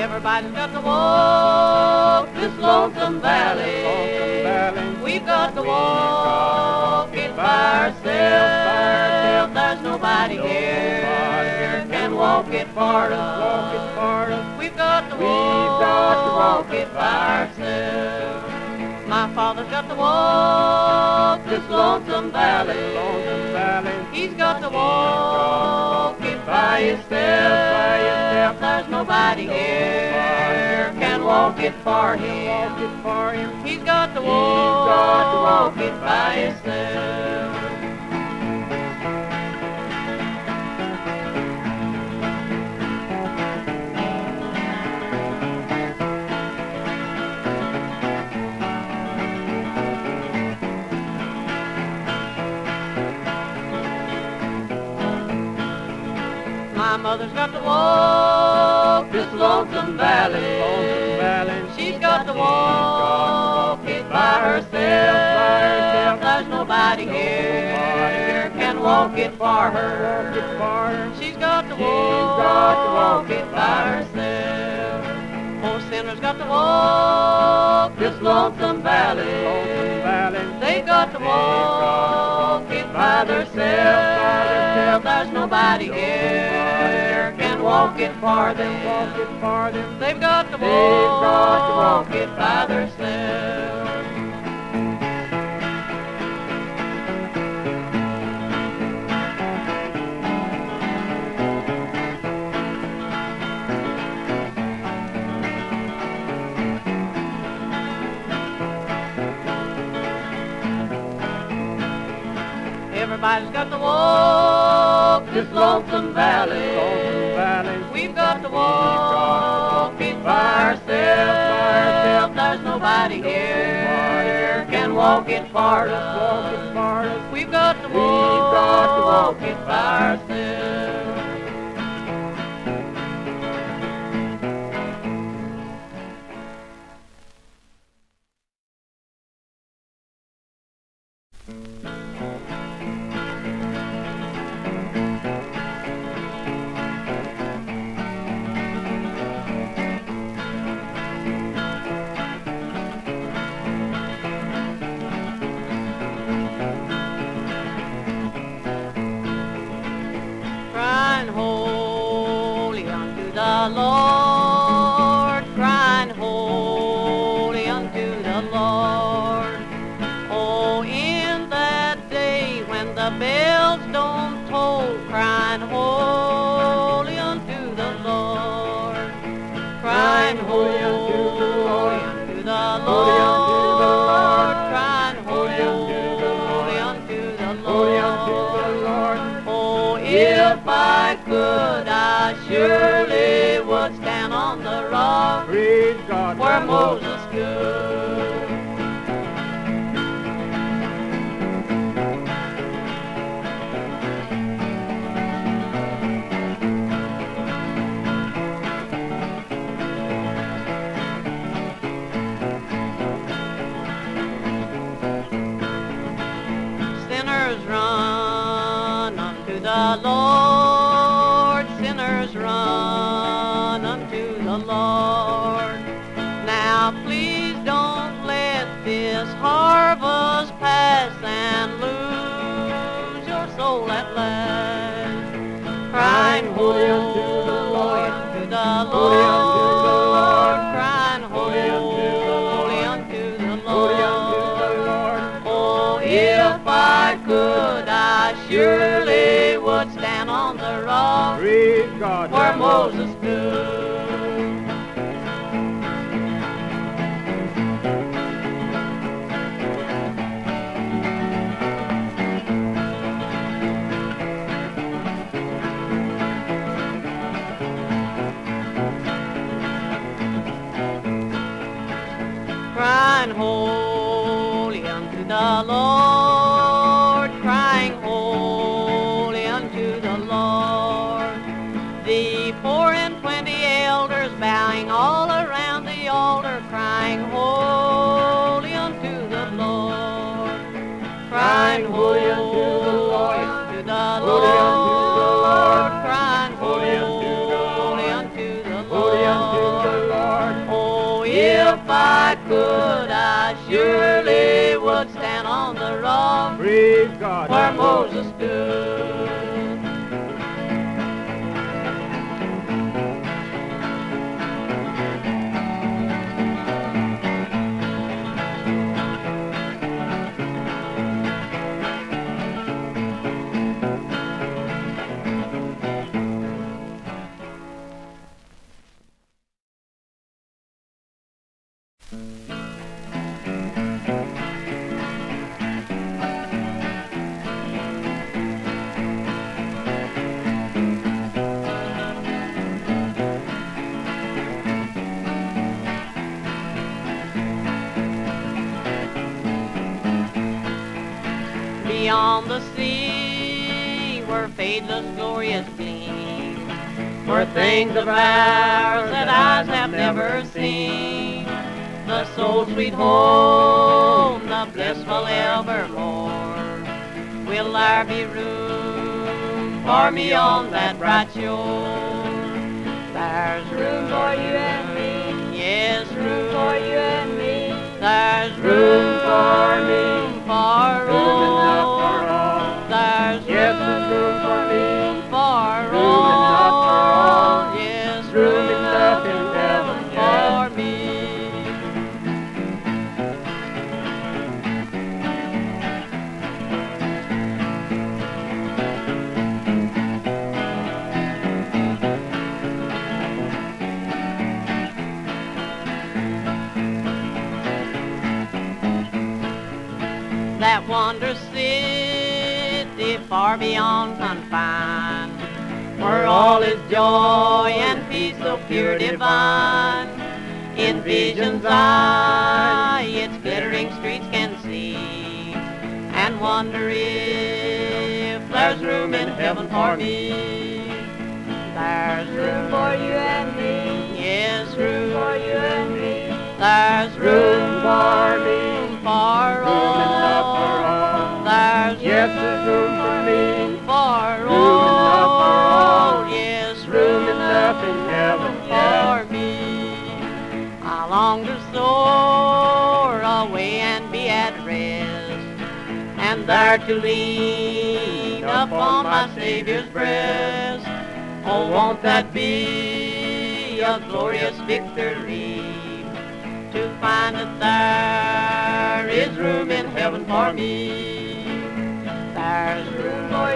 Everybody's got to walk this lonesome valley. We've got to walk it by ourselves. There's nobody here can walk it for us. We've got to walk it by ourselves. My father's got to walk this lonesome valley. He's got to walk it by himself. There's nobody here walk it for Walk it for him. He's got to He's got to walk walk it by himself. My mother's got to walk this. Lonesome valley. To walk it by herself. There's nobody here can walk it for her. it for her. She's got to walk it by herself. Oh, sinners got to walk this lonesome valley. They got to walk it by themselves. There's nobody here can walk it for them. Walk it for them. They've got They've got to walk it by themselves. Everybody's got to walk this lonesome valley. Lonesome valley. We've got to walk it by ourselves. There's nobody here can walk it for Walk us. it for us. We've got to We've got to walk it by ourselves. Crying holy unto the Lord, surely would stand on the rock Praise God. where Moses stood. Now please don't let this harvest pass and lose your soul at last. Crying Holy unto the Lord. the Holy unto the Lord, crying Holy unto the Lord. unto the Holy unto the Lord. Lord. Oh, if I could, I surely would stand on the rock where Moses stood. Crying holy unto the Lord, I could, I surely would stand on the rock God. where Moses stood. Beyond the sea, where fadeless glorious gleam, were things of ours that eyes have never seen. The soul sweet home, the blissful evermore. Will there be room for me on that bright shore? There's room for you that wondrous city far beyond confine, where all is joy and peace so pure divine. In vision's eye, its glittering streets can see, and wonder if there's room in heaven for me. There's room for you and me. Yes, room for you and me. There's room for me, for Room enough for all. all. There's Yes, there's room for me. for Room enough for all. Yes, Room enough in heaven, for me. I long to soar away and be at rest, and there to lean upon my Savior's breast. Oh, won't that be a glorious victory? To find that there is room in heaven for me. There's room for